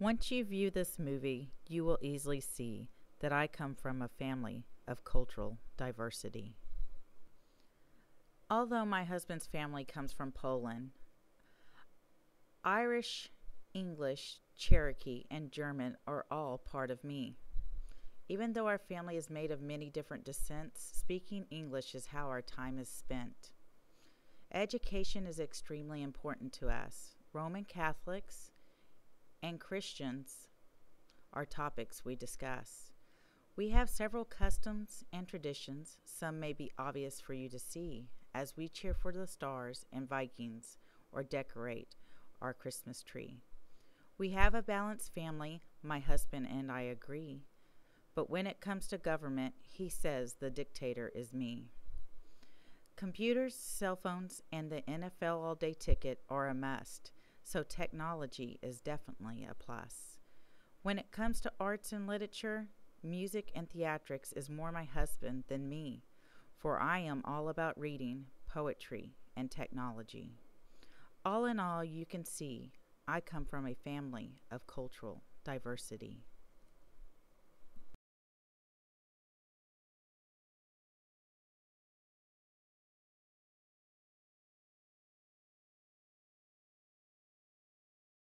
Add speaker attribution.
Speaker 1: Once you view this movie, you will easily see that I come from a family of cultural diversity. Although my husband's family comes from Poland, Irish, English, Cherokee, and German are all part of me. Even though our family is made of many different descents, speaking English is how our time is spent. Education is extremely important to us. Roman Catholics and Christians are topics we discuss. We have several customs and traditions. Some may be obvious for you to see as we cheer for the stars and Vikings or decorate our Christmas tree. We have a balanced family, my husband and I agree. But when it comes to government, he says the dictator is me. Computers, cell phones, and the NFL all day ticket are a must, so technology is definitely a plus. When it comes to arts and literature, music and theatrics is more my husband than me, for I am all about reading, poetry, and technology. All in all, you can see I come from a family of cultural diversity.